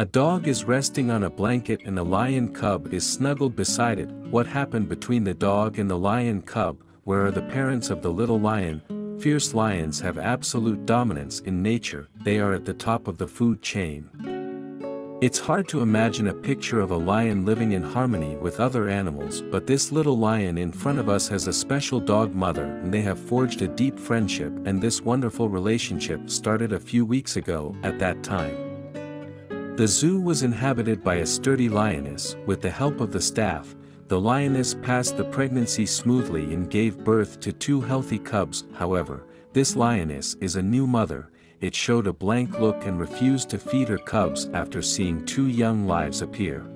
A dog is resting on a blanket and a lion cub is snuggled beside it. What happened between the dog and the lion cub? Where are the parents of the little lion? Fierce lions have absolute dominance in nature, they are at the top of the food chain. It's hard to imagine a picture of a lion living in harmony with other animals but this little lion in front of us has a special dog mother and they have forged a deep friendship and this wonderful relationship started a few weeks ago at that time. The zoo was inhabited by a sturdy lioness, with the help of the staff, the lioness passed the pregnancy smoothly and gave birth to two healthy cubs, however, this lioness is a new mother, it showed a blank look and refused to feed her cubs after seeing two young lives appear.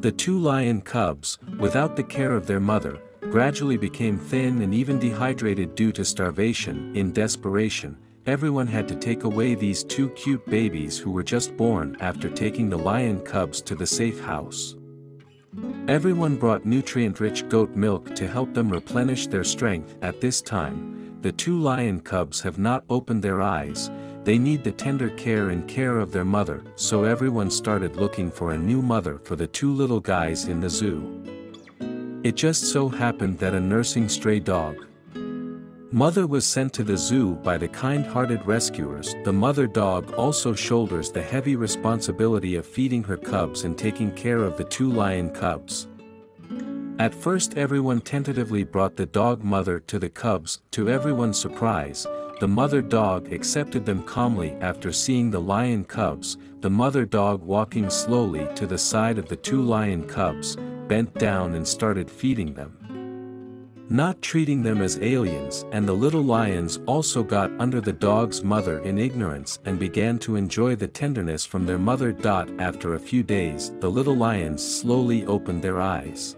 The two lion cubs, without the care of their mother, gradually became thin and even dehydrated due to starvation. In desperation, everyone had to take away these two cute babies who were just born after taking the lion cubs to the safe house. Everyone brought nutrient-rich goat milk to help them replenish their strength at this time, the two lion cubs have not opened their eyes, they need the tender care and care of their mother, so everyone started looking for a new mother for the two little guys in the zoo. It just so happened that a nursing stray dog, Mother was sent to the zoo by the kind-hearted rescuers. The mother dog also shoulders the heavy responsibility of feeding her cubs and taking care of the two lion cubs. At first everyone tentatively brought the dog mother to the cubs, to everyone's surprise, the mother dog accepted them calmly after seeing the lion cubs, the mother dog walking slowly to the side of the two lion cubs, bent down and started feeding them. Not treating them as aliens and the little lions also got under the dog's mother in ignorance and began to enjoy the tenderness from their mother. Dot. After a few days the little lions slowly opened their eyes.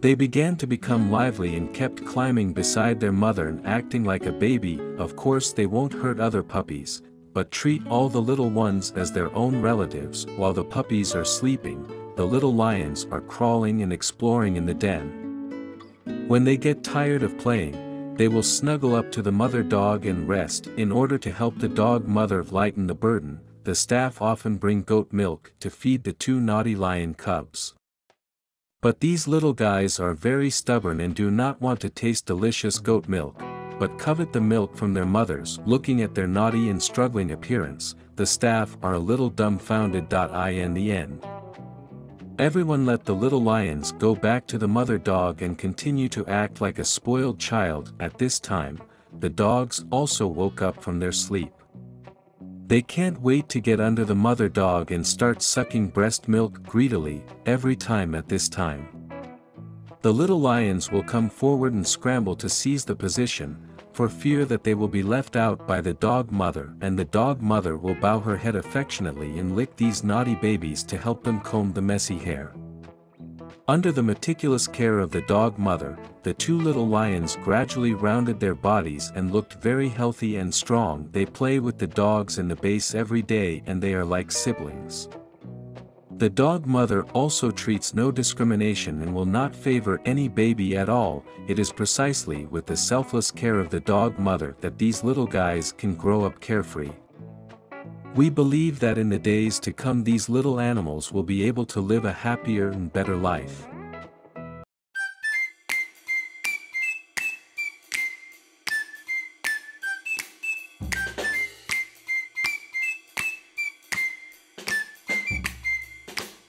They began to become lively and kept climbing beside their mother and acting like a baby, of course they won't hurt other puppies, but treat all the little ones as their own relatives while the puppies are sleeping, the little lions are crawling and exploring in the den. When they get tired of playing, they will snuggle up to the mother dog and rest in order to help the dog mother lighten the burden, the staff often bring goat milk to feed the two naughty lion cubs. But these little guys are very stubborn and do not want to taste delicious goat milk, but covet the milk from their mothers. Looking at their naughty and struggling appearance, the staff are a little dumbfounded. In the end. Everyone let the little lions go back to the mother dog and continue to act like a spoiled child. At this time, the dogs also woke up from their sleep. They can't wait to get under the mother dog and start sucking breast milk greedily, every time at this time. The little lions will come forward and scramble to seize the position, for fear that they will be left out by the dog mother and the dog mother will bow her head affectionately and lick these naughty babies to help them comb the messy hair. Under the meticulous care of the dog mother, the two little lions gradually rounded their bodies and looked very healthy and strong. They play with the dogs in the base every day and they are like siblings. The dog mother also treats no discrimination and will not favor any baby at all, it is precisely with the selfless care of the dog mother that these little guys can grow up carefree. We believe that in the days to come these little animals will be able to live a happier and better life.